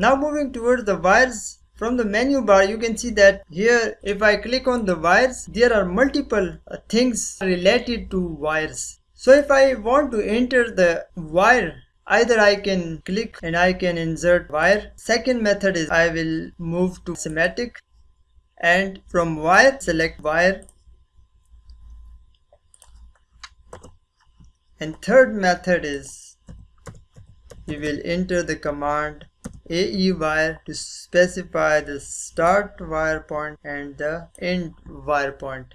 Now moving towards the wires from the menu bar you can see that here if I click on the wires there are multiple uh, things related to wires. So if I want to enter the wire either I can click and I can insert wire. Second method is I will move to schematic and from wire select wire and third method is you will enter the command AE wire to specify the start wire point and the end wire point.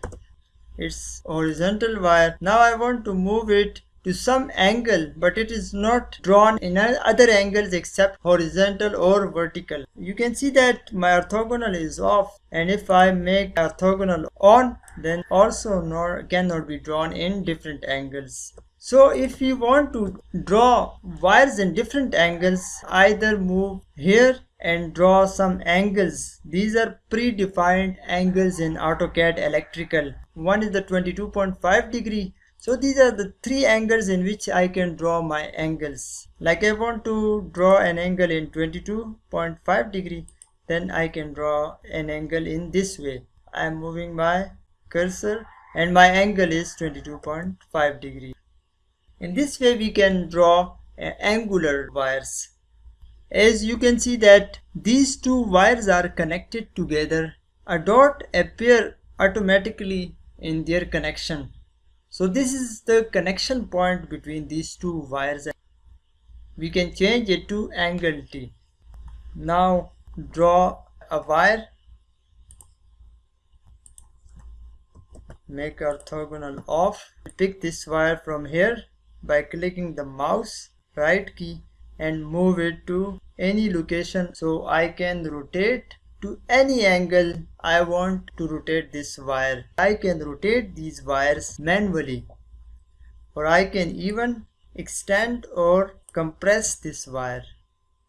It's horizontal wire. Now I want to move it to some angle but it is not drawn in other angles except horizontal or vertical. You can see that my orthogonal is off and if I make orthogonal on then also not, cannot be drawn in different angles. So if you want to draw wires in different angles, either move here and draw some angles. These are predefined angles in AutoCAD electrical. One is the 22.5 degree. So these are the three angles in which I can draw my angles. Like I want to draw an angle in 22.5 degree, then I can draw an angle in this way. I am moving my cursor and my angle is 22.5 degree. In this way we can draw uh, angular wires. As you can see that these two wires are connected together. A dot appear automatically in their connection. So this is the connection point between these two wires. We can change it to angle Tee. Now draw a wire. Make orthogonal off. Pick this wire from here by clicking the mouse right key and move it to any location so I can rotate to any angle I want to rotate this wire. I can rotate these wires manually or I can even extend or compress this wire.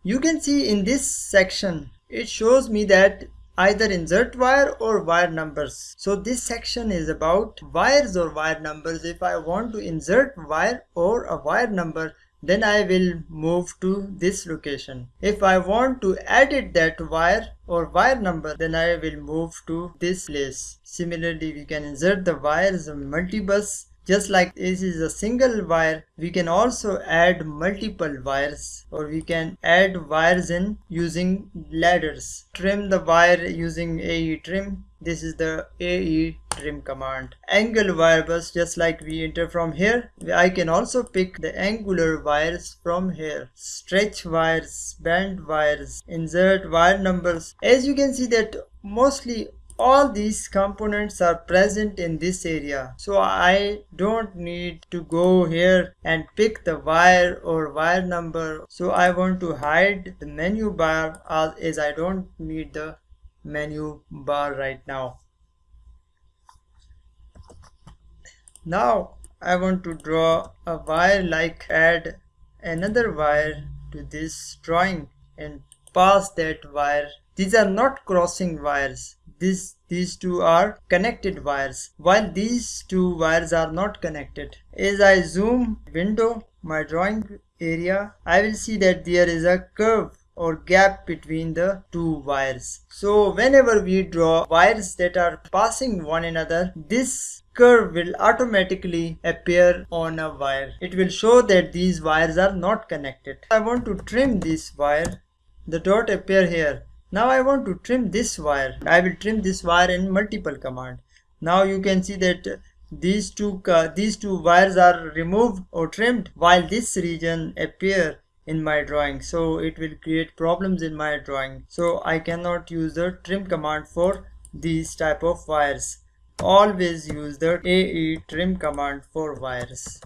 You can see in this section it shows me that either insert wire or wire numbers. So this section is about wires or wire numbers. If I want to insert wire or a wire number then I will move to this location. If I want to edit that wire or wire number then I will move to this place. Similarly we can insert the wires multi-bus just like this is a single wire, we can also add multiple wires or we can add wires in using ladders. Trim the wire using AE trim. This is the AE trim command. Angle wire bus just like we enter from here. I can also pick the angular wires from here. Stretch wires, bend wires, insert wire numbers. As you can see that mostly all these components are present in this area. So I don't need to go here and pick the wire or wire number. So I want to hide the menu bar as I don't need the menu bar right now. Now I want to draw a wire like add another wire to this drawing and pass that wire. These are not crossing wires this these two are connected wires. While these two wires are not connected as i zoom window my drawing area i will see that there is a curve or gap between the two wires. So whenever we draw wires that are passing one another this curve will automatically appear on a wire. It will show that these wires are not connected. I want to trim this wire. The dot appear here now I want to trim this wire. I will trim this wire in multiple command. Now you can see that these two uh, these two wires are removed or trimmed while this region appear in my drawing. So it will create problems in my drawing. So I cannot use the trim command for these type of wires. Always use the AE trim command for wires.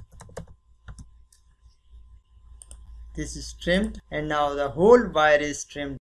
This is trimmed and now the whole wire is trimmed